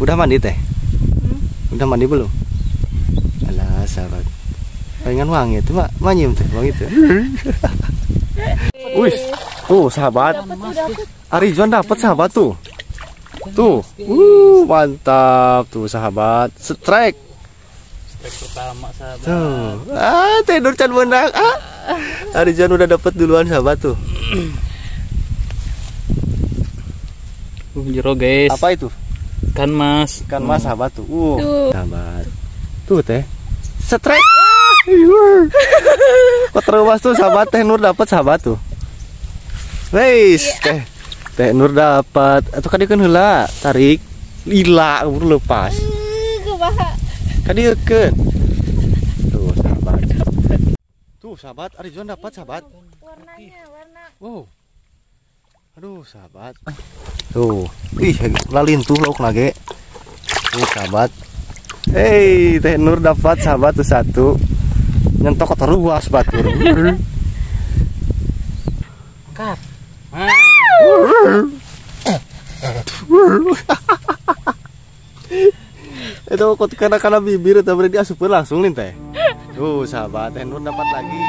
Udah mandi teh? Hmm? Udah mandi belum? Alah sahabat. Pengen wangi itu mak manyum teh wangi itu. Wih, tuh sahabat. Arijuan dapat sahabat tuh. Tuh, uh, mantap tuh sahabat. Strike. Strike pertama sahabat. Tuh, ah tidur can menang. Ah, Arijuan udah dapat duluan sahabat tuh. Uh, jero guys. Apa itu? Kan mas. Kan mas sahabat tuh. Uh, sahabat. Tuh teh. Strike. Kok terus tuh sahabat teh Nur dapat sahabat tuh. Weis, teh. Teh Nur dapat. Atau kadi kan heula tarik lila baru lepas. Kadi eukeun. Tuh sahabat. Tuh sahabat Arijuan dapat sahabat. Warnanya, warna Wow. Aduh, sahabat. Tuh. Ih, lalin tuh lauk nage. Tuh, sahabat. Hei, Teh Nur dapat sahabat tuh satu. Nyentok terus batur. Ah. Itu kok karena karena bibir itu berarti asupin langsung nih teh. Tuh, sahabat Teh Nur dapat lagi.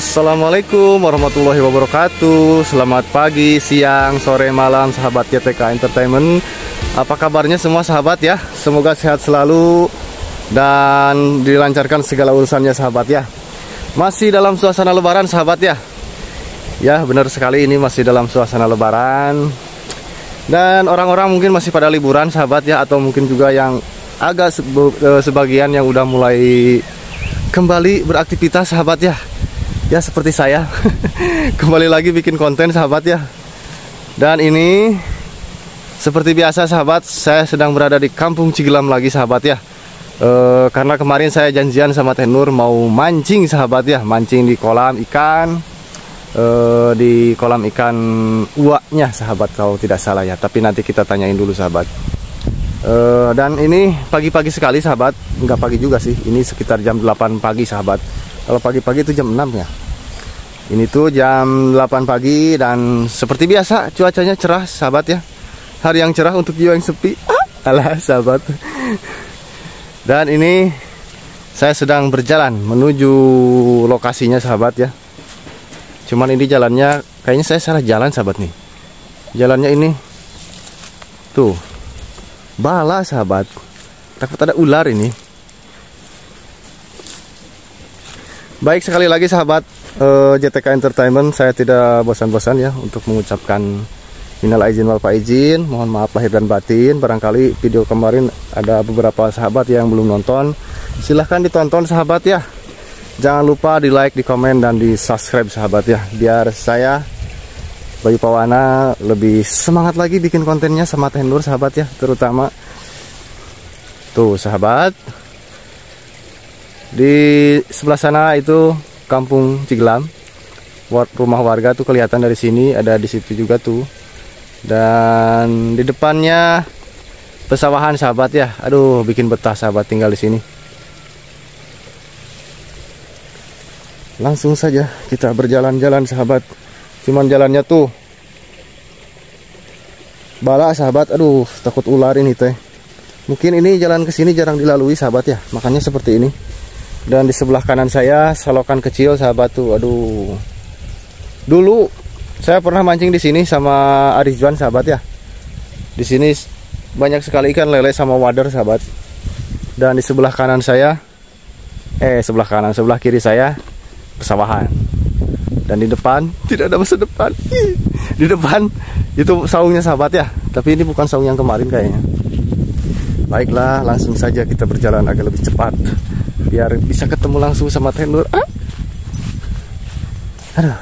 Assalamualaikum warahmatullahi wabarakatuh. Selamat pagi, siang, sore, malam sahabat YTK Entertainment. Apa kabarnya semua sahabat ya? Semoga sehat selalu Dan dilancarkan segala urusannya sahabat ya. Masih dalam suasana lebaran sahabat ya? Ya benar sekali ini masih dalam suasana lebaran. Dan orang-orang mungkin masih pada liburan sahabat ya Atau mungkin juga yang agak eh, sebagian yang udah mulai kembali beraktivitas sahabat ya ya seperti saya. Kembali lagi bikin konten sahabat ya. Dan ini seperti biasa sahabat saya sedang berada di kampung Cigelam lagi sahabat ya. Eh, karena kemarin saya janjian sama Teh Nur mau mancing sahabat ya. Mancing di kolam ikan eh, di kolam ikan uaknya sahabat kalau tidak salah ya. Tapi nanti kita tanyain dulu sahabat. Eh, dan ini pagi-pagi sekali sahabat. Nggak pagi juga sih. Ini sekitar jam 8 pagi sahabat kalau pagi-pagi itu jam 6 ya. Ini tuh jam 8 pagi dan seperti biasa cuacanya cerah sahabat ya. Hari yang cerah untuk jiwa yang sepi. Ah, alah sahabat. Dan ini saya sedang berjalan menuju lokasinya sahabat ya. Cuman ini jalannya kayaknya saya salah jalan sahabat nih. Jalannya ini tuh bala sahabat. Takut ada ular ini baik sekali lagi sahabat eh, JTK Entertainment saya tidak bosan-bosan ya untuk mengucapkan minal aizin wal faizin. Mohon maaf lahir dan batin. Barangkali video kemarin ada beberapa sahabat yang belum nonton. Silahkan ditonton sahabat ya. Jangan lupa di like di komen dan di subscribe sahabat ya. Biar saya Bayu Pawana lebih semangat lagi bikin kontennya sama Teh Nur sahabat ya terutama. Tuh sahabat di sebelah sana itu kampung Cigelam. Rumah warga tuh kelihatan dari sini ada di situ juga tuh. Dan di depannya pesawahan sahabat ya. Aduh bikin betah sahabat tinggal di sini. Langsung saja kita berjalan-jalan sahabat. Cuman jalannya tuh bala sahabat. Aduh takut ular ini teh. Mungkin ini jalan ke sini jarang dilalui sahabat ya. Makanya seperti ini dan di sebelah kanan saya selokan kecil sahabat tuh aduh. Dulu saya pernah mancing di sini sama Arizwan sahabat ya. Di sini banyak sekali ikan lele sama wader sahabat. Dan di sebelah kanan saya eh sebelah kanan sebelah kiri saya pesawahan dan di depan tidak ada masa depan. Di depan itu saungnya sahabat ya. Tapi ini bukan saung yang kemarin kayaknya. Baiklah langsung saja kita berjalan agak lebih cepat biar bisa ketemu langsung sama Tenur ah. aduh.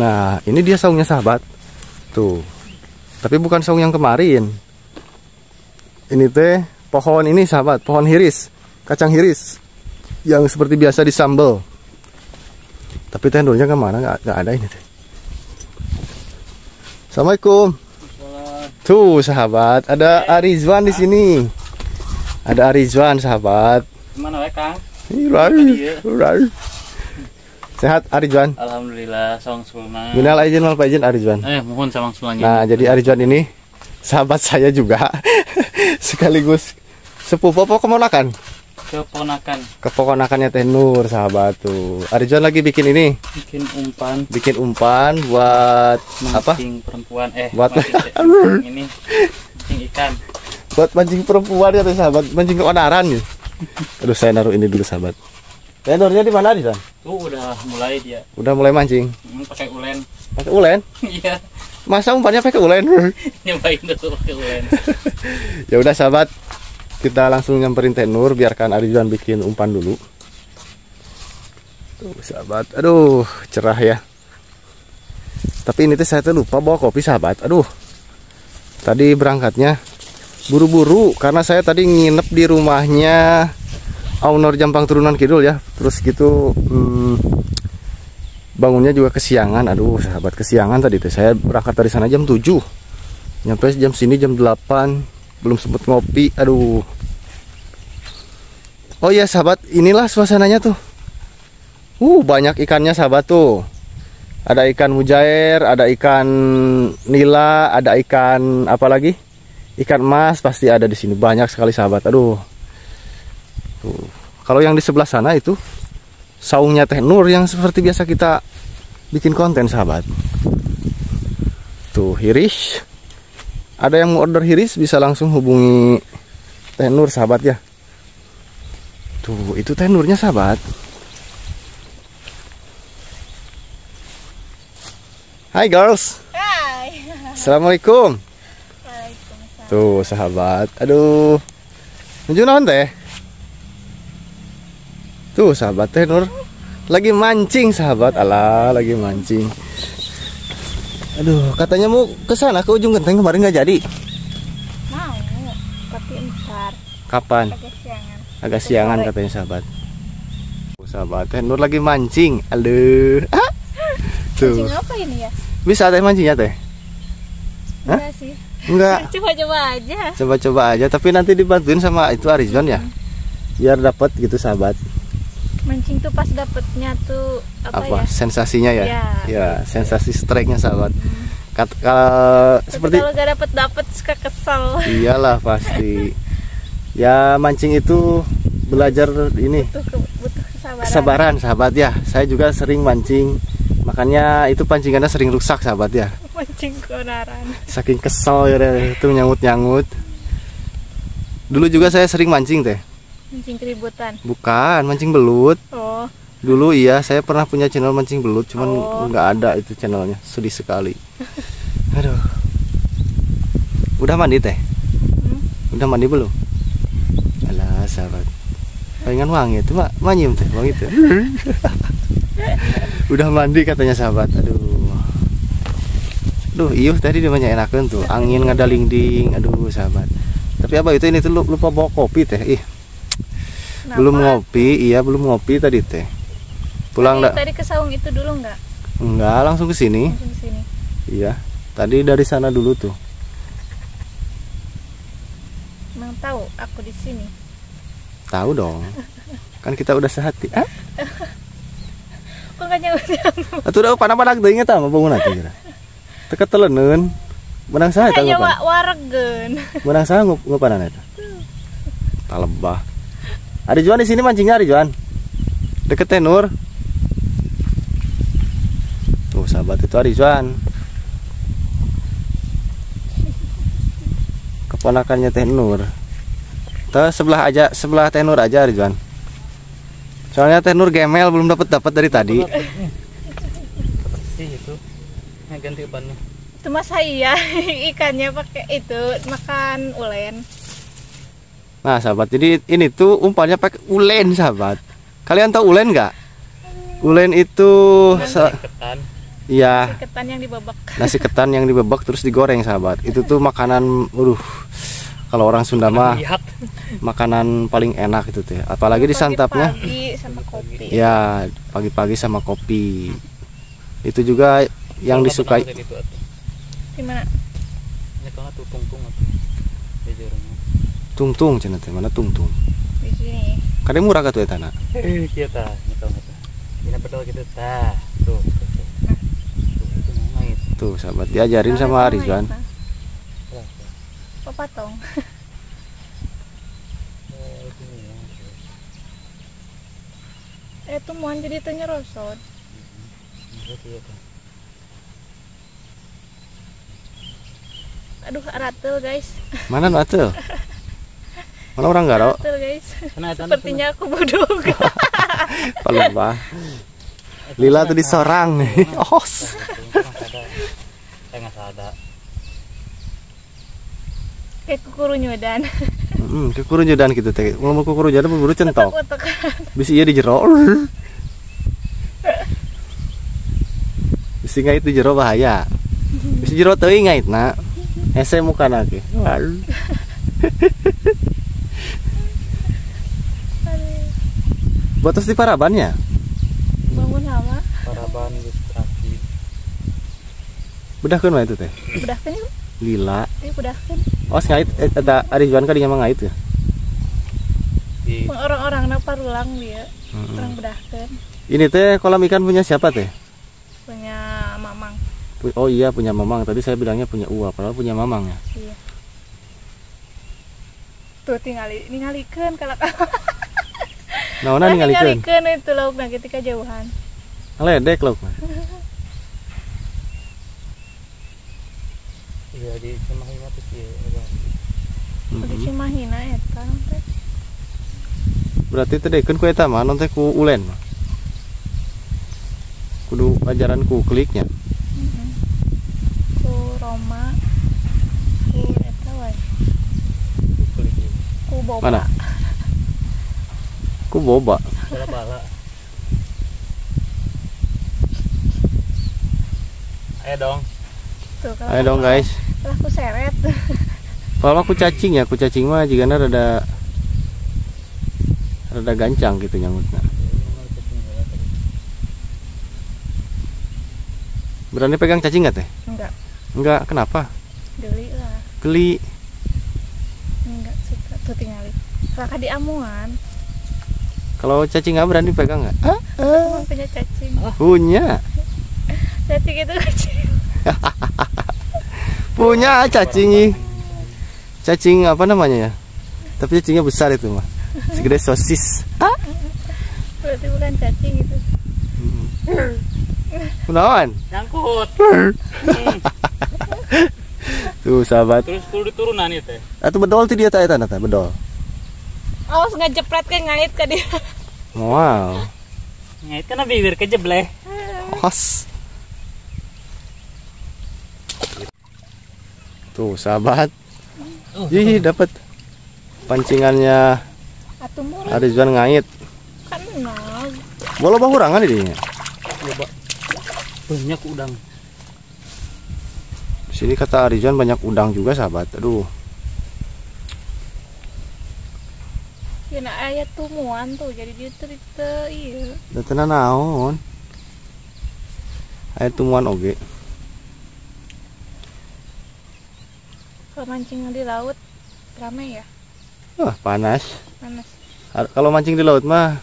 Nah ini dia saungnya sahabat. Tuh. Tapi bukan saung yang kemarin. Ini teh pohon ini sahabat. Pohon hiris. Kacang hiris. Yang seperti biasa di sambal Tapi tenurnya ke mana? Nggak, nggak ada ini teh. Assalamualaikum. Tuh sahabat, ada Arizwan di sini. Ada Arizwan sahabat. Gimana ya Kang? Rai, rai. Sehat Arizwan. Alhamdulillah sawang sulna. Minal aizin wal faizin Arizwan. Eh mohon sawang sulanya. Nah, jadi Arizwan ini sahabat saya juga. Sekaligus sepupu apa keponakan? Keponakan Keponakannya Teh Nur sahabat tuh. Arizwan lagi bikin ini, bikin umpan bikin umpan buat apa? mancing perempuan eh Buat- mancing ini mancing ikan. Buat mancing perempuan ya tuh sahabat, mancing keonaran ya. Aduh, saya naruh ini dulu sahabat. Teh Nurnya di mana Arizwan? Tuh udah mulai dia Udah mulai mancing. Hmm, pakai ulen. Pakai ulen? Iya, Masa umpannya pakai ulen? nyobain dulu pakai ulen. ya udah sahabat, kita langsung nyamperin Teh Nur biarkan Arizwan bikin umpan dulu. Tuh sahabat, aduh cerah ya. Tapi ini tuh saya tuh lupa bawa kopi sahabat. Aduh. Tadi berangkatnya buru-buru karena saya tadi nginep di rumahnya owner Jampang Turunan Kidul ya. Terus gitu hmm, bangunnya juga kesiangan. Aduh, sahabat kesiangan tadi tuh. Saya berangkat dari sana jam 7. Nyampe jam sini jam 8. Belum sempet ngopi. Aduh. Oh iya sahabat, inilah suasananya tuh. Uh, banyak ikannya sahabat tuh. Ada ikan mujair, ada ikan nila, ada ikan apa lagi? Ikan emas pasti ada di sini. Banyak sekali sahabat. Aduh. Tuh. Kalau yang di sebelah sana itu saungnya Teh Nur yang seperti biasa kita bikin konten sahabat. Tuh, Hirish. Ada yang mau order Hirish bisa langsung hubungi Teh Nur sahabat ya. Tuh, itu Teh Nurnya sahabat. Hai girls. Hai. Assalamualaikum. Tuh sahabat, aduh, menuju naon teh? Tuh sahabat teh Nur, lagi mancing sahabat, alah lagi mancing. Aduh, katanya mau ke sana ke ujung genteng kemarin nggak jadi. Mau, tapi ntar Kapan? agak siangan. Agak siangan katanya sahabat. Tuh, sahabat teh Nur lagi mancing, aduh. Ah. Tuh, Mancing apa ini ya? bisa teh mancingnya teh? Sih. Enggak. Coba-coba aja. Coba-coba aja, tapi nanti dibantuin sama itu Arizon ya, biar dapat gitu sahabat. Mancing tuh pas dapetnya tuh apa, apa ya? sensasinya ya? Ya. Ya, sensasi strike-nya sahabat. Hmm. Kat- Kalau Tapi seperti kalau gak dapet dapet suka kesel. iyalah pasti. Ya mancing itu belajar ini Butuh ke- butuh kesabaran. kesabaran sahabat ya. Saya juga sering mancing. Makanya itu pancingannya sering rusak sahabat ya. Saking kesel ya itu nyangut-nyangut. Dulu juga saya sering mancing teh. Mancing keributan. Bukan, mancing belut. Oh, Dulu iya, saya pernah punya channel mancing belut, cuman Oh. nggak ada itu channelnya. Sedih sekali. Aduh. Udah mandi teh? hmm? Udah mandi belum? Alah, sahabat. Pengen wangi itu, mak manyum teh, wangi teh. Udah mandi katanya sahabat. Aduh. Duh, iya tadi dia banyak enakan tuh. Angin ngadalingding. Aduh, sahabat. Tapi apa itu ini tuh lu- lupa bawa kopi teh. Ih, Kenapa? belum ngopi. Iya, belum ngopi tadi teh. Pulang tadi, tadi ke saung itu dulu nggak? Enggak, langsung ke sini. Iya. Tadi dari sana dulu tuh. Emang tahu aku di sini. Tahu dong. Kan kita udah sehati. Ah, Kok nggak nyampe atuh udah panak-panak teh inget mah bangun nanti. Teka teleneun. Menang saya tanggapan. wa waregen. Menang saya ngup ngupanan eta. Talebah. Ada Juan di sini mancingnya ada Juan. Deket teh Nur. Tuh sahabat itu Ari Juan. Keponakannya Teh Nur. Tuh sebelah aja, sebelah Teh Nur aja Ari Juan. Soalnya Teh Nur gemel belum dapat dapat dari tadi. Sih itu. Ganti bannya. Itu mas saya ikannya pakai itu makan ulen. Nah sahabat, jadi ini tuh umpannya pakai ulen sahabat. Kalian tahu ulen nggak? Ulen itu, iya Ketan yang dibabak. nasi ketan yang dibebek terus digoreng sahabat. Itu tuh makanan, aduh, kalau orang Sunda mah lihat makanan paling enak itu teh apalagi disantapnya Pagi-pagi sama kopi. ya pagi-pagi sama kopi itu juga yang disukai. gitu Di mana? tungtung ya cenah teh. Mana tungtung? Di sini. kadang murah ka tuh eta na eh kita nyekel ini betul gitu tah. Tuh tuh mau tuh sahabat diajarin sama Arizwan Apa tong? Itu ya. Eh tuh mohon jadi tanya rosot. Berarti ya, Kak. Aduh, ratel guys. mana nu atuh mana orang garo Ratel guys. Sepertinya aku bodoh. kalau bah lila tuh disorang os Saya nggak sadar. Kayak kukuru nyudan. Hmm, kekuru jodan gitu teh. Kalau mau kekuru jodan buru centok. Bisa iya di jero. Bisa ngait di jero bahaya. Bisa jero teuing ngait na. Ese muka lagi. Batas di parabannya. Bangun lama. Paraban ilustrasi. Bedahkeun mah itu teh. Budahkan yuk. Lila. Ini budahkan. Oh, ngait eh, ada ada juan ka dinya mah ngait ya. Di Orang-orang nak parulang dia. Orang budahkan. Ini teh kolam ikan punya siapa teh? Oh iya punya Mamang. Tadi saya bilangnya punya Uwa, padahal punya Mamang ya. Iya. Tuh tinggal ningalikeun kalau Naona ningalikeun. ningalikeun itu laukna ketika jauhan. Ledek lauk mah. iya di Cimahi mah tuh sih. ya, Di Mm-mm. Cimahina eta teh. Berarti teh ku eta mah non teh ku ulen mah. Kudu ajaran ku kliknya. Roma. Ku eta wae. Ku boba. Mana? Ku boba. Bala. Ayo dong. Tuh Ayo dong guys. Lah ku seret. Kalau aku cacing ya, aku cacing mah jika rada rada gancang gitu nyangutna. Berani pegang cacing nggak teh? Enggak, Enggak, kenapa? geli lah. Geli. Enggak suka tuh tinggal. Raka di amuan. Kalau cacing nggak berani pegang nggak? Emang punya cacing. Punya. Cacing itu kecil. Punya cacing. Cacing apa namanya ya? Tapi cacingnya besar itu mah. Segede sosis. Berarti bukan cacing itu. Kunaon? Nyangkut. Tuh sahabat. Terus kudu diturunan itu. teh. Atau bedol tuh dia tak eta nata bedol. Awas ngejepret ke ngait ke dia. Wow. Ngait kana bibir kejebleh. Hos. Tuh sahabat. Ih dapat pancingannya Atuh murah Arizwan ngait. kan nol. Bola bahurangan ini. Banyak udang. Sini kata Arizwan banyak udang juga sahabat. Aduh. Ya nak ayat tumuan tuh jadi dia cerita iya. Da tenan naon. Aya tumuan oge. Kalau mancing di laut ramai ya. Wah, panas. Panas. Har- Kalau mancing di laut mah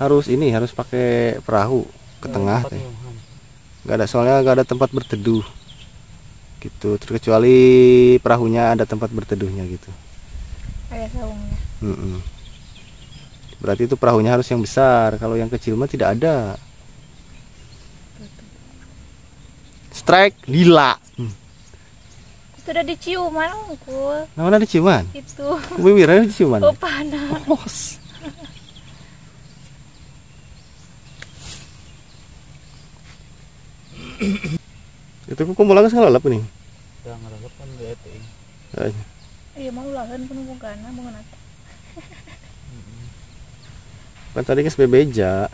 harus ini, harus pakai perahu ke tengah teh. Gak ada soalnya gak ada tempat berteduh. Gitu, terkecuali perahunya ada tempat berteduhnya gitu. Ayah saungnya. Mm-mm. Berarti itu perahunya harus yang besar. Kalau yang kecil mah tidak ada. Strike lila. Hmm. Sudah diciuman unggul. Namanya ada ciuman. Itu. Bibirnya ada ciuman. Oh panas. Os. Itu kok kumpulan salah nih. Udah ngarep kan dia itu. Eh, Iya mau lahan penuh bukana mau nanti. Kan tadi kan bebeja.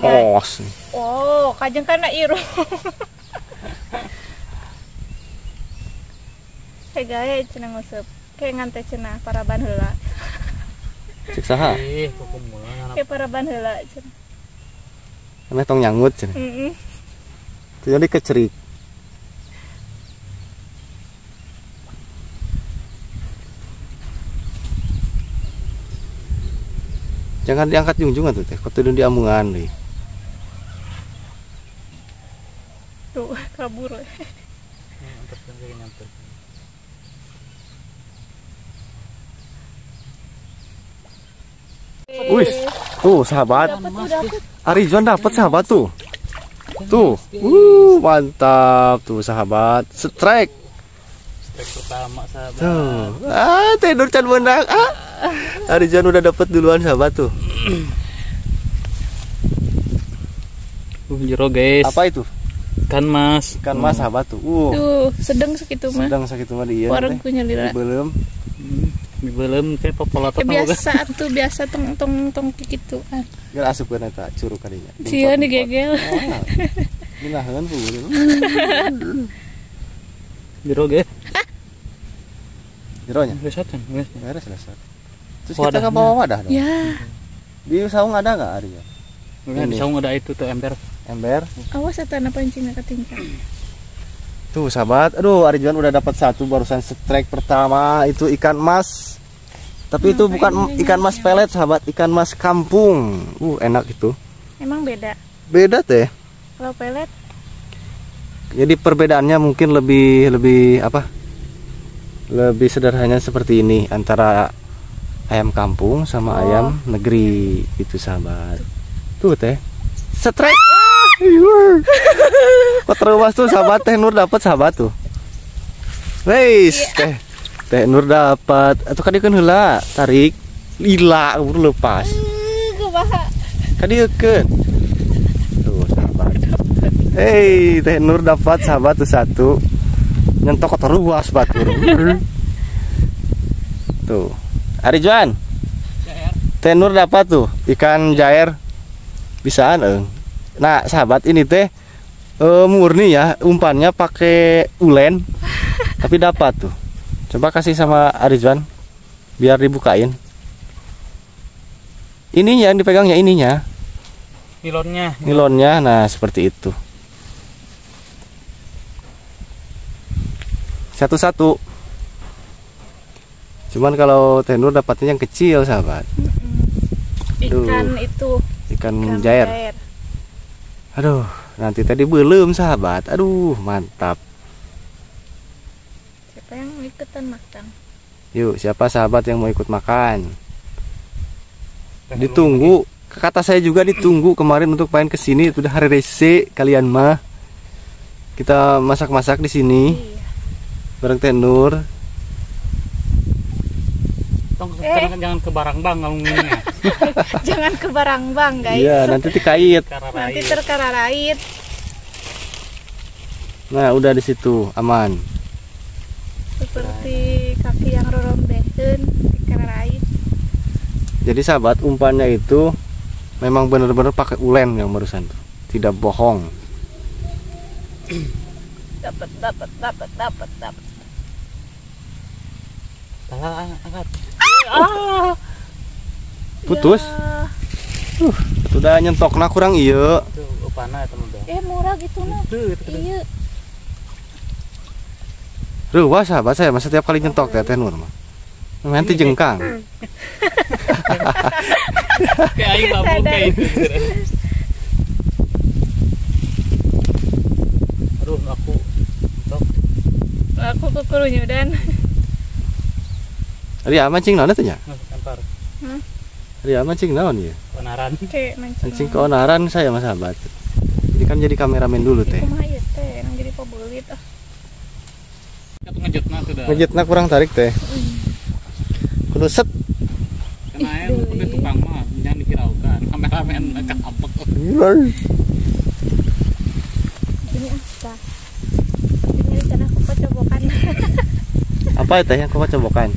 Os. Oh, kajeng karena iru. kayak gaya cenah nguseup kayak ngante cenah paraban heula cek saha ih kayak paraban heula cenah emeh tong nyangut cenah Heeh. Itu jadi kecerik jangan diangkat jungjungan tuh teh. Kau tudun di ambungan deh tuh kabur. Wih, tuh sahabat. Dapet tuh dapet Arijuan dapat sahabat tuh. Tuh, uh, mantap tuh sahabat. Strike. strike pertama sahabat Tuh. Ah, tidur can menang. Ah. Arijuan udah dapat duluan sahabat tuh. uh jero guys Apa itu? kan mas Ikan mas sahabat tuh. Uh, tuh sedang segitu mah sedang sakit mah dia. warung punya lira Belum. Belum populator Ya, biasa tuh biasa tong tong tong gitu kan Gak asup kan eta curug kadinya. sia digegel Ah, Minahan tuh. jero guys Jeronya. guys kan guys Beres beres. Terus kita nggak bawa wadah dong. ya Di saung ada nggak? Kan Ini. bisa ada itu tuh ember Ember. awas ya tanah pancingnya ketingkat Tuh sahabat, aduh Arjuan udah dapat satu barusan strike pertama itu ikan mas. Tapi itu bukan ikan mas pelet sahabat, ikan mas kampung. Uh enak itu. emang beda Beda teh. kalau pelet Jadi perbedaannya mungkin lebih lebih apa? Lebih sederhana seperti ini antara ayam kampung sama Oh. ayam negeri itu sahabat. Tuh teh. Strike. Iya. Kok terus tuh sahabat teh Nur dapat sahabat tuh. Weis teh. Teh Nur dapat. Atau kadi kan heula tarik lila baru lepas. Kadi eukeun. Tuh sahabat. Hei, Teh Nur dapat sahabat tuh satu. Nyentok terus batur. tuh. Ari Juan. Teh Nur dapat tuh ikan jair. Bisaan eung. Nah, sahabat ini teh eh, murni ya, umpannya pakai ulen. tapi dapat tuh. Coba kasih sama Arizwan biar dibukain. Ininya yang dipegangnya ininya, nilonnya nilonnya. Nah, seperti itu. Satu-satu. Cuman kalau tenur dapatnya yang kecil, sahabat. Duh. ikan itu Ikan ikan jair. Aduh, nanti tadi belum, sahabat. Aduh, mantap. siapa yang mau ikutan makan Yuk, siapa sahabat yang mau ikut makan? Ditunggu. Kata saya juga ditunggu kemarin untuk main ke sini udah hari rese kalian mah. Kita masak-masak di sini iya bareng Tenur. Tong Eh. kan jangan ke barang bang ngomongnya jangan ke barang bang guys Iya, nanti dikait. karena nanti terkararait Nah, udah di situ aman. seperti kaki yang rorombehen dikararait Jadi sahabat umpannya itu memang benar-benar pakai ulen yang barusan tuh. Tidak bohong. dapat dapat dapat dapat dapat Salah, angkat ah. Putus. Ya. Sudah nyentokna kurang iya. tuh upana ya teman eh murah gitu nah iya. Ruwah sahabat saya masa setiap kali nyentok teh Tenur mah. Nanti jengkang. kayak aing kayak itu aduh aku aku kekurunya dan Ari mancing naon teh nya? empar Ari mancing naon ya? keonaran. Kayak mancing Mancing keonaran saya mas sahabat. Ini kan jadi kameramen dulu teh. Kumaha ieu teh. Yang jadi pabelit ah. Tuh dah Ngejetna kurang tarik teh. Kudu set. kena air udah tukang mah. Jangan dikiraukan. Kameramen agak apek ini apa? Ini rencana aku pacobokan Apa teh yang kau cobokan?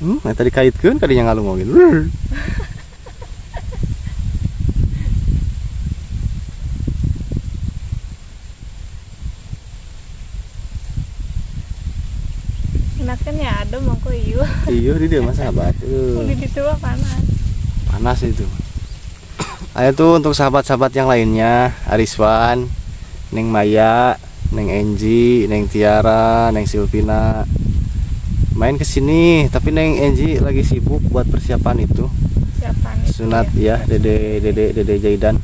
Hmm, yang tadi kaitkeun kadinya ngalungogin. ada mangko iyo. Iya di dia mas sahabat. Uh, Udah gitu mah panas. panas itu. Ayo tuh untuk sahabat-sahabat yang lainnya, Ariswan, Neng Maya, Neng Enji, Neng Tiara, Neng Silvina. Main ke sini, tapi Neng Enji lagi sibuk buat persiapan itu. Siapa nih? Sunat ya, Dede Dede Dede Jaidan.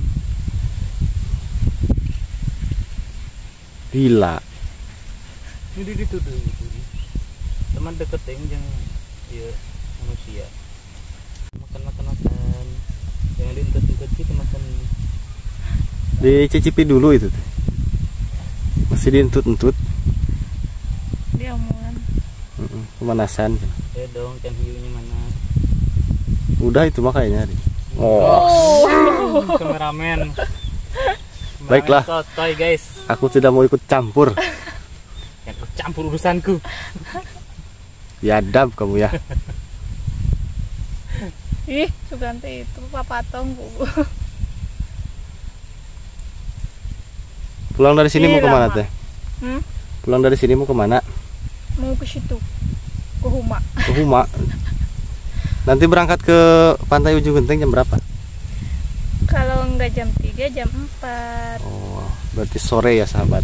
Gila. Ini di itu tuh. Teman deket yang ieu manusia. Makan makan makan. Jangan dientut-entut gitu makan. Dicicipi dulu itu. Masih dientut-entut, Dia pemanasan. Ya dong, kan hiunya mana? Udah itu makanya. Oh, kameramen. Baiklah. Sotoy guys. Aku tidak mau ikut campur. Yang campur urusanku. Biadab kamu ya. Ih, Sugante itu papatong bu. Pulang dari sini mau Ih, ke mana lama. teh? Hmm? Pulang dari sini mau ke mana? Mau ke situ. Ke Huma. Ke Huma. Nanti berangkat ke Pantai Ujung Genteng jam berapa? Kalau nggak jam 3, jam 4. Oh, berarti sore ya sahabat.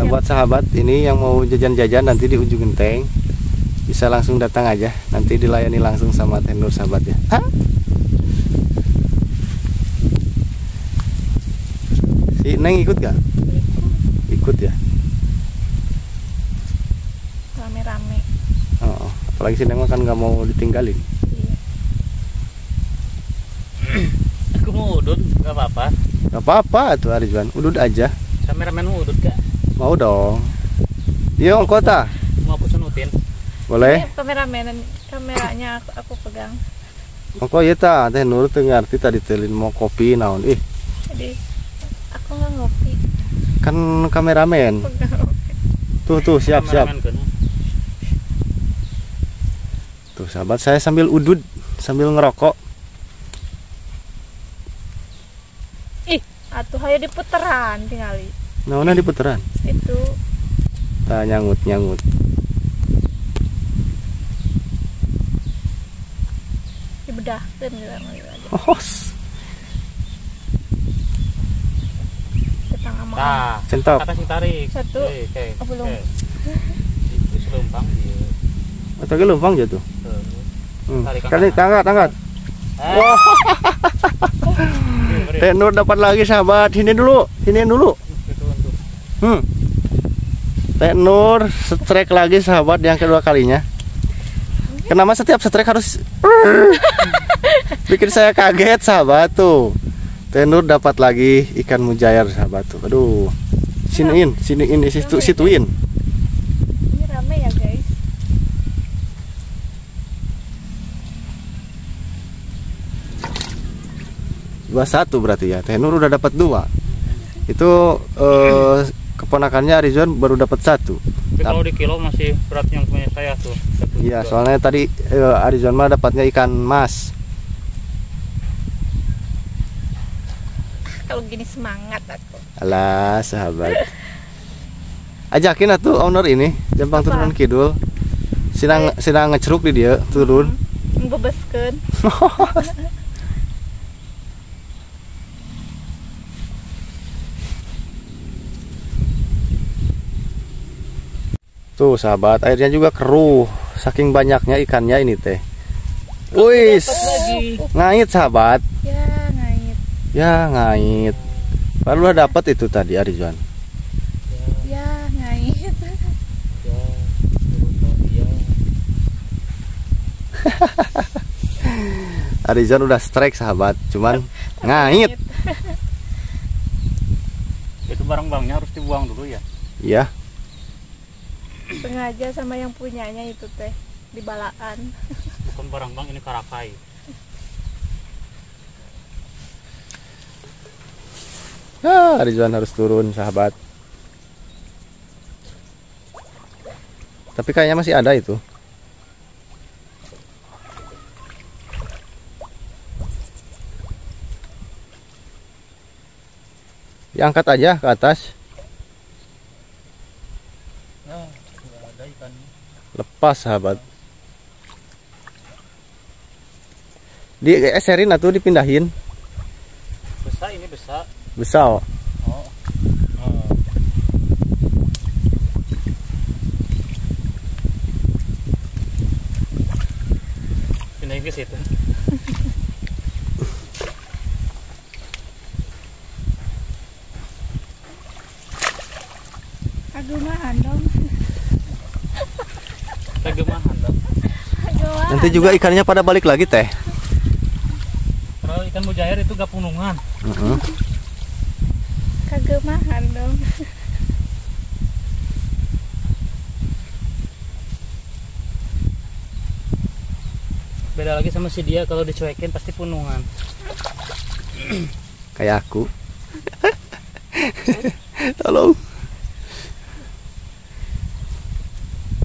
Nah buat sahabat ini yang mau jajan-jajan nanti di ujung genteng bisa langsung datang aja. Nanti dilayani langsung sama tenur sahabat ya. Hah? Si Neng ikut gak? Ikut ya. Rame-rame. Oh, apalagi si Neng mah kan nggak mau ditinggalin. Iya. Aku mau udut, gak apa-apa. Gak apa-apa tuh Arizwan, udut aja. Kameramen mau udut gak? Mau dong. Iya, kota. Mau aku sunutin. Boleh? Ini kameramen kameranya aku, aku pegang. Moko iya ta, teh Nur teu ngarti tadi telin mau kopi naon. Ih, Jadi aku nggak ngopi. kan kameramen. Nggak. Tuh tuh siap siap. Kameramen kena. Tuh sahabat saya sambil udut, sambil ngerokok. Ih, atuh hayo diputeran tingali. Naona di puteran. Itu Tah nyangut nyangut. dibedahkeun gitu sama Tah, Centop. kata sing tarik. Satu. Eh, oke. Oh, belum. oke. Itu selumpang dia. Atau ge lempang jatuh. Hmm. Tarik Kali angkat. tangkat tangkat. Eh, Wah, beri, beri. Teh Nur dapat lagi sahabat. Sini dulu, sini dulu. Hmm. Teh Nur strike lagi sahabat yang kedua kalinya. Kenapa setiap strike harus bikin saya kaget sahabat tuh. Teh Nur dapat lagi ikan mujair sahabat tuh. Aduh. Siniin, siniin, situ, situin. 21 berarti ya. Teh Nur udah dapat dua. Itu eh, keponakannya Arizon baru dapat satu. Tapi kalau di kilo masih berat yang punya saya tuh. Iya soalnya tadi eh, Arizon mah dapatnya ikan mas. Kalau gini semangat aku. Alah sahabat. Ajakin atuh owner ini jembang Apa? turun kidul. Sedang eh. sedang ngeceruk di dia turun. Hmm, membebaskan. Tuh sahabat airnya juga keruh Saking banyaknya ikannya ini teh lagi. Ngait sahabat Ya ngait. Ya ngait Baru udah dapat itu tadi Arizon Ya ngait. Ya. Arizon udah strike sahabat Cuman ngait Itu barang-barangnya harus dibuang dulu ya. Ya Sengaja sama yang punyanya itu teh dibalaan. Bukan barang-barang ini karakai. Ya Arizon harus turun sahabat Tapi kayaknya masih ada itu Diangkat aja ke atas Nah, nggak ada ikan. pas sahabat. Di eserin atau dipindahin. Besar ini besar. Besar. Oh. Oh. Pindahin ke situ Agumahan dong. kegemahan dong Agumahan. Nanti juga ikannya pada balik lagi teh. Kalau ikan mujair itu gapunungan Heeh. Kagemahan dong. beda lagi sama si dia kalau dicuekin pasti punungan. Kayak aku. Tolong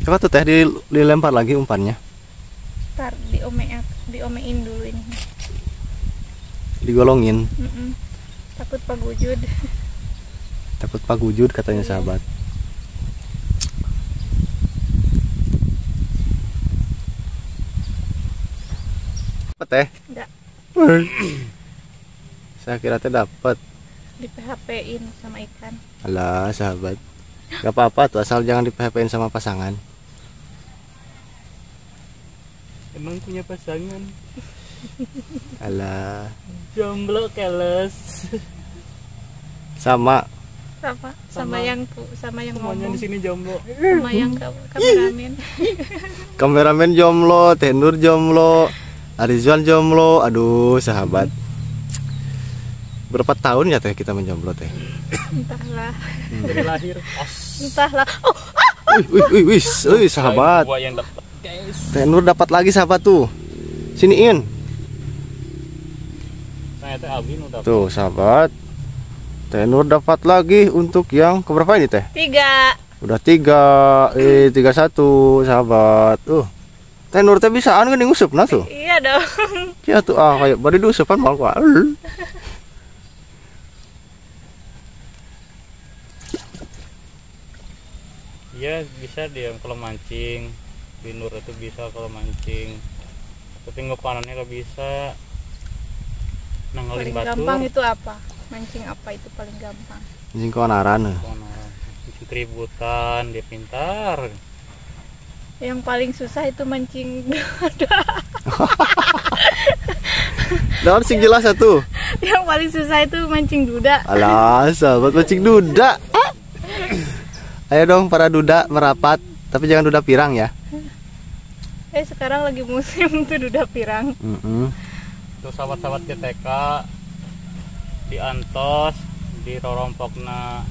coba tuh teh di- dilempar lagi umpannya? Ntar diome diomein dulu ini. digolongin? Mm-mm. Takut pagujud. takut pagujud katanya sahabat. Apa teh? Enggak saya kira teh dapat di PHP-in sama ikan. alah sahabat. Gak apa-apa tuh asal jangan di PHP-in sama pasangan emang punya pasangan. Alah. Jomblo keles. Sama. Sama sama, Sama. yang pu- sama yang semuanya ngomong. di sini jomblo. Sama yang ka- kameramen. kameramen jomblo tenur jomblo Arizwan jomblo. Aduh sahabat. Berapa tahun ya teh kita menjomblo teh? Entahlah. dari lahir. Os. Entahlah. Oh, wih wih wih wih, wih, sahabat. Gua yang dapat guys tenur dapat lagi sahabat tuh? Siniin ternyata Alvin udah. Tuh sahabat. Tenur dapat lagi untuk yang keberapa ini teh? Tiga. udah tiga. Eh tiga satu sahabat. Uh. Tenur teh bisa anu gini ngusup nah tuh? Iya dong. ya tuh ah kayak baru diusupan mal kok Iya bisa dia kalau mancing binur itu bisa kalau mancing. Tapi ngepanannya gak bisa. Nangalin Paling batu. gampang itu apa? Mancing apa itu paling gampang? anjing konaran. Eh. Mancing keributan dia pintar. Yang paling susah itu mancing. Daun sing jelas satu. Yang paling susah itu mancing duda. alah sahabat mancing duda. Ayo dong para duda merapat. Tapi jangan duda pirang ya Eh sekarang lagi musim tuh duda pirang. Mm-mm. tuh sahabat-sahabat GTK di Antos di Rorompokna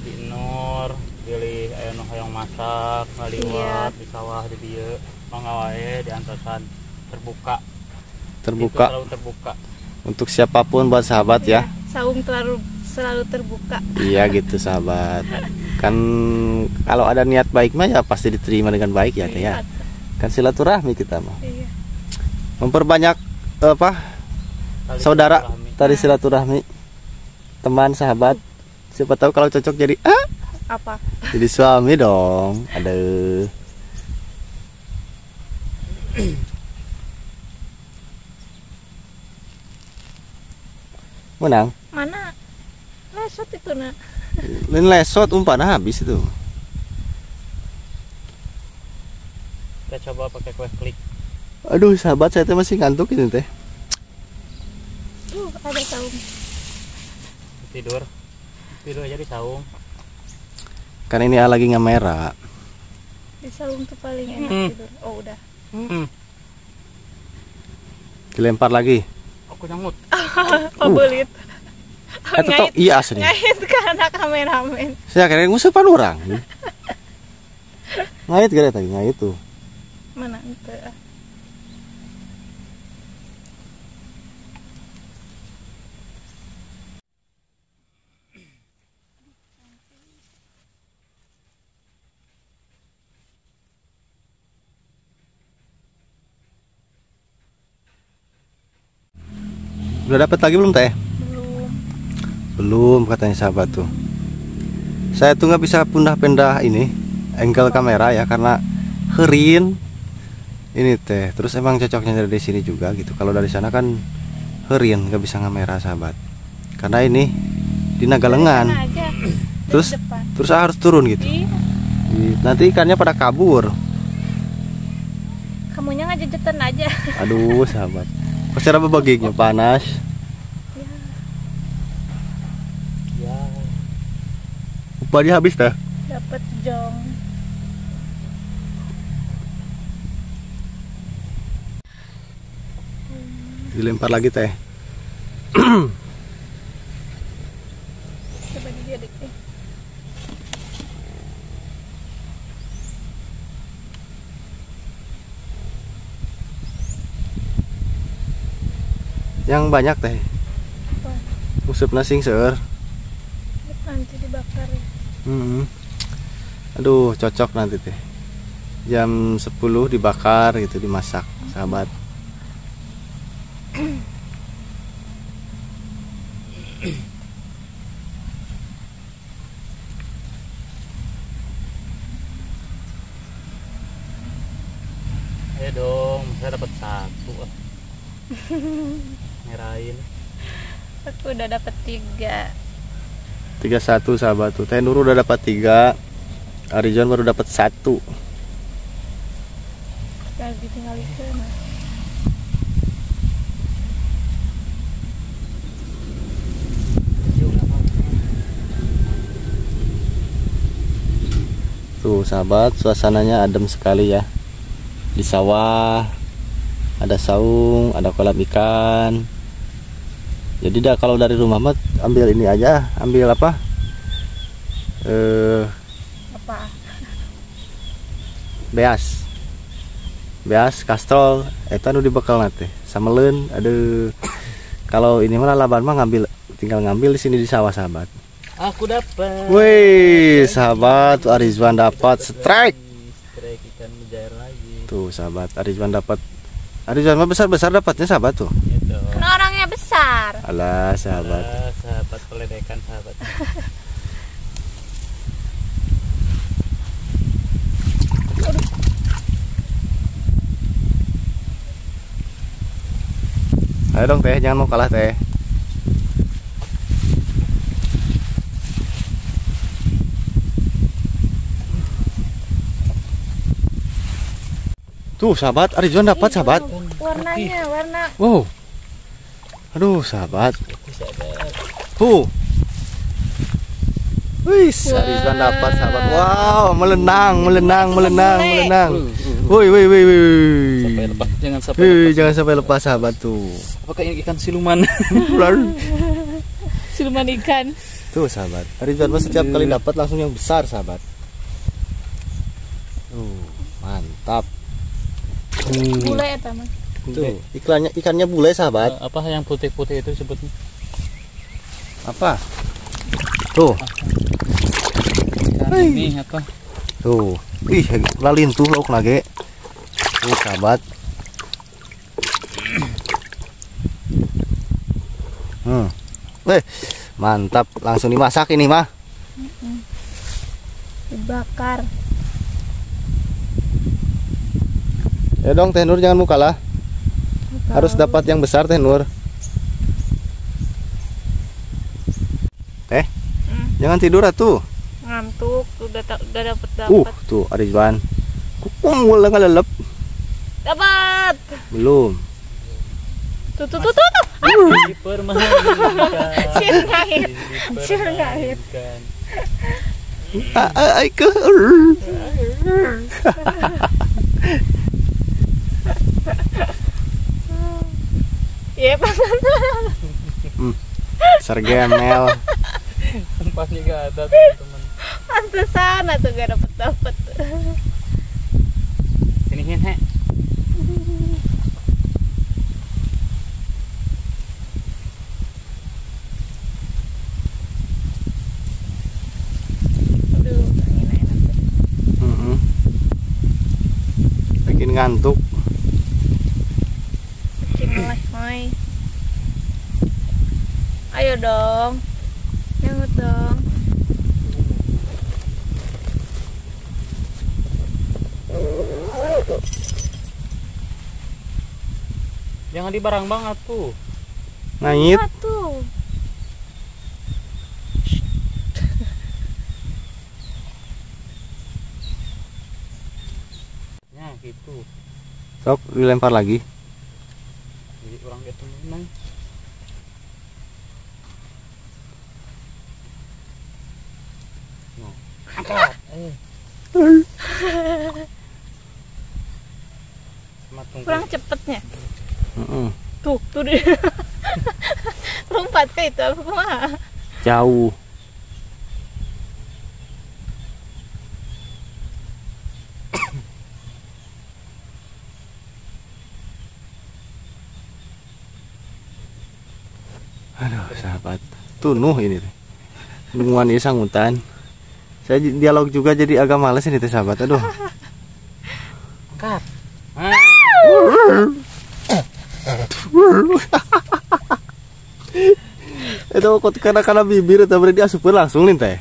di Nur pilih aya nu hoyong masak ngaliwat di sawah di dieu mangga wae di Antosan. Terbuka. Itu terbuka selalu terbuka. Untuk siapa pun buat sahabat ya. Saung selalu selalu terbuka. iya gitu sahabat. Kan kalau ada niat baik mah ya pasti diterima dengan baik ya teh ya kan silaturahmi kita mah Iya. memperbanyak apa Tali saudara silaturahmi. tadi silaturahmi teman sahabat siapa tahu kalau cocok jadi ah Apa? jadi suami dong aduh menang Mana? Lesot itu nak. lain lesot umpan habis itu kita coba pakai kue klik aduh sahabat saya teh masih ngantuk ini teh Tuh ada saung. tidur tidur aja di saung kan ini lagi ngamera Di saung tuh paling enak Hmm. tidur. Oh udah. hmm. dilempar lagi aku nyamut Oh belit. eh tetap iya asli Ngait karena kameramen. saya kira ngusupan orang ngait gak tadi ngait tuh Mana itu? ah. udah dapat lagi belum teh Belum. belum katanya sahabat tuh saya tuh nggak bisa pindah-pindah ini angle kamera ya karena herin ini teh terus emang cocoknya dari sini juga gitu. Kalau dari sana kan herin nggak bisa ngamera sahabat. Karena ini di aja. Dari terus terus harus turun gitu. Iya. nanti ikannya pada kabur. Kamunya ngajejetan aja. aduh sahabat. Kok cara berbagiknya panas. Ya upahnya habis dah Dapat jong. Dilempar lagi teh Coba digedik nih. yang banyak teh usep nasing seur Nanti dibakar ya. Hmm. Aduh, cocok nanti teh. Jam 10 dibakar gitu dimasak, sahabat. ayo dong saya dapat satu ah. ngerain Aku udah dapat tiga. 31 sahabat tuh. Teh Nur udah dapat 3. Arijon baru dapat satu. Lagi tinggal di sana. Tuh sahabat, suasananya adem sekali ya. Di sawah ada saung, ada kolam ikan. Jadi dah kalau dari rumah mah ambil ini aja, ambil apa? Eh, Apa? beas. Beas, kastrol, eta nu dibekal nate. Samelen, aduh. Kalau ini mah laban mah ngambil tinggal ngambil di sini di sawah sahabat. Aku dapat Wih, sahabat, Arizwan dapat strike. strike ikan mujair lagi Tuh sahabat, Arizwan dapat Arizwan mah besar-besar dapatnya sahabat tuh. gitu Kan orangnya besar. Alah sahabat. Ah, sahabat peledekan sahabat Ayo dong teh, jangan mau kalah teh. Tuh sahabat, Arizwan dapat sahabat. Warnanya warna Wow. Aduh sahabat. Tuh. Wih, Arizwan dapat sahabat. Wow, melenang, melenang, melenang, melenang. Woi, woi, woi, woi. sampai lepas jangan sampai Wih, lepas jangan sampai lepas sahabat tuh. apakah ini ikan siluman siluman ikan. Tuh sahabat, Arizwan mah setiap kali dapat langsung yang besar sahabat. Tuh, mantap. Hmm, Bule ya teman. tuh, iklannya ikannya bule sahabat. apa yang putih-putih itu sebutnya Apa? Tuh, ikan ini apa tuh. Ih, lalin tuh lauk nage. Tuh sahabat. Hmm. Eh, mantap. Langsung dimasak ini mah. Dibakar. Ya dong Teh Nur jangan mau kalah. Harus dapat yang besar Teh Nur. Teh, Hmm. jangan tidur atuh. Ngantuk udah udah dapat Uh, dapat. tuh Arizwan. Kukung wala ngalelep. Dapat. Belum. Tuh tuh tuh tuh. tuh. dipermainkan dipermainkan Ah, ah, ai ke. Iya, Sergemel. tempatnya gak ada teman-teman pantesan tuh gak dapat dapat. sini hin he Aduh, angin enak. Mm-mm. Bikin ngantuk. dong. Nyangut dong. Jangan di barang banget tuh. Nangit. Tuh? Nah, gitu. Sok dilempar lagi. Jadi orang gitu nang Kurang cepetnya. Heeh. Tuh, tuh dia. Lompat ke itu apa kumaha? Jauh. Aduh, sahabat. Tunuh ini teh. Nungguan ieu sangutan. Saya di- dialog juga jadi agak males ini teh sahabat. Aduh. Ah. Itu kok karena karena bibir itu berarti asupin langsung nih teh.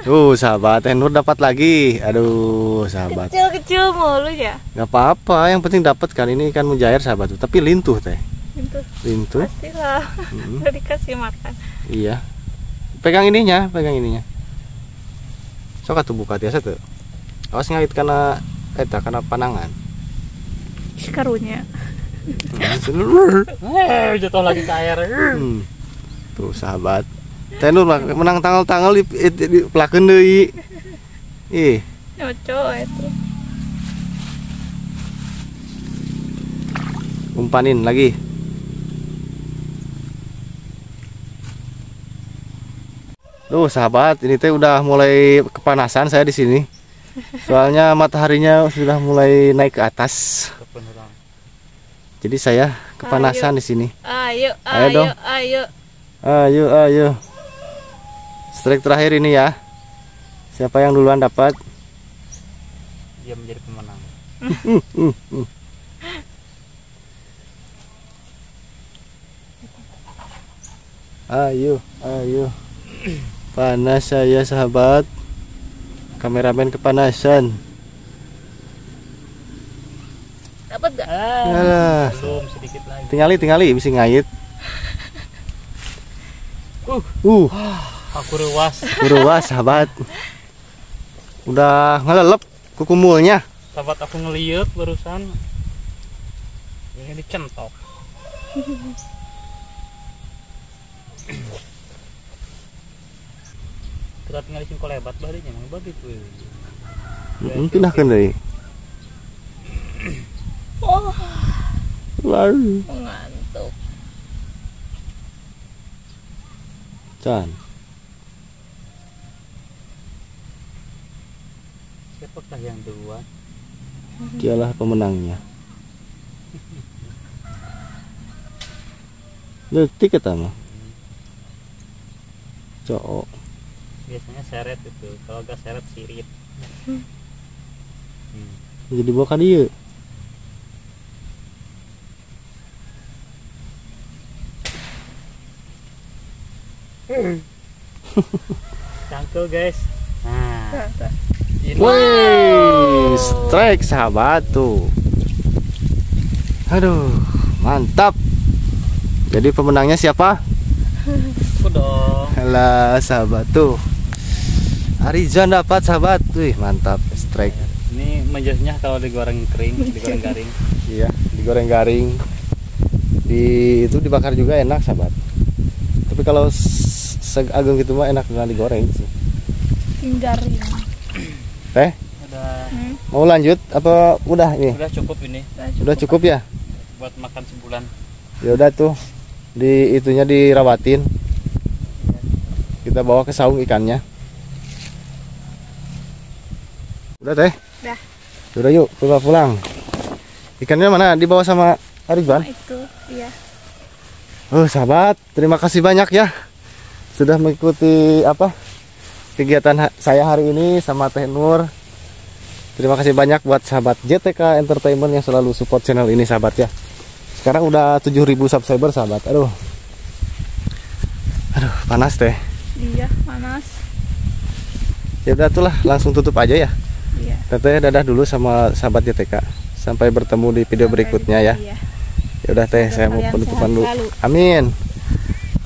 Tuh sahabat, teh Nur dapat lagi. Aduh, sahabat. Kecil-kecil mulu ya. nggak apa-apa, yang penting dapat kan ini ikan mujair sahabat. Tapi lintuh teh. Itu Lintuh. pastilah. Udah dikasih makan. Iya. Pegang ininya, pegang ininya. Sok atuh buka tiasa tuh. Awas ngait karena eta karena panangan. Karunya. Eh, jatuh lagi ke air. Hmm. Tuh sahabat. Teh Nur mah menang tanggal-tanggal di, di, di pelakeun deui. Ih, Nyocok itu. umpanin lagi. Duh, sahabat, ini teh udah mulai kepanasan saya di sini. Soalnya mataharinya sudah mulai naik ke atas. Jadi saya kepanasan di sini. Ayo, Ayo ayo, dong. ayo. Ayo, ayo. Strike terakhir ini ya. Siapa yang duluan dapat? Dia menjadi pemenang. Ayo, ayo. Panas saya sahabat. Kameramen kepanasan. Dapat gak? Ah, belum sedikit lagi. Tingali, tingali, bisa ngait. Uh. Uh, Aku ruas. berubah sahabat. Udah ngelelep kukumulnya. Sahabat aku ngeliat barusan. Ini dicentok. Kita tinggal di sini kolebat barinya, emang begitu. Hmm, pindahkan dari. Oh, Lalu, ngantuk. Can. Siapakah yang duluan? Dialah pemenangnya. Detik kata mah. Cok. Biasanya seret itu, kalau gak seret sirit. Hmm. Jadi bawa ka dieu. Cangkel guys. Nah, Wih, strike sahabat tuh. Aduh, mantap. Jadi pemenangnya siapa? aku dong. Alah, sahabat tuh. Arizan dapat sahabat. Wih, mantap. Strike. Ini menjadinya kalau digoreng kering, digoreng garing. Iya, digoreng garing. Di itu dibakar juga enak, sahabat. Tapi kalau seagung gitu mah enak dengan digoreng sih. Hinggarin. Teh, Udah, Hmm, mau lanjut apa udah ini? udah cukup ini udah Udah cukup ya? buat makan sebulan. Ya udah tuh. Di itunya dirawatin. Kita bawa ke saung ikannya. Udah teh. Udah. Udah yuk pulang pulang. Ikannya mana? Dibawa sama Arizban. Nah, itu, iya. Oh sahabat, terima kasih banyak ya sudah mengikuti apa kegiatan ha- saya hari ini sama Teh Nur. Terima kasih banyak buat sahabat JTK Entertainment yang selalu support channel ini sahabat ya. Sekarang udah 7000 subscriber sahabat. Aduh. Aduh, panas teh. Iya, panas. Ya udah tuh lah, langsung tutup aja ya. Iya. Teteh dadah dulu sama sahabat JTK. Sampai bertemu di video Sampai berikutnya ya. Iya. Ya udah teh, saya mau penutupan dulu. Amin.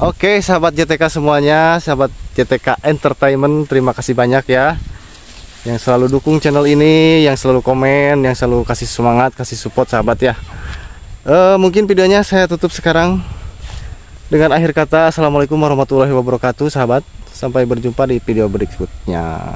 Oke, sahabat JTK semuanya, sahabat JTK Entertainment, terima kasih banyak ya. Yang selalu dukung channel ini, yang selalu komen, yang selalu kasih semangat, kasih support sahabat ya. Eh, mungkin videonya saya tutup sekarang dengan akhir kata Assalamualaikum warahmatullahi wabarakatuh sahabat. Sampai berjumpa di video berikutnya.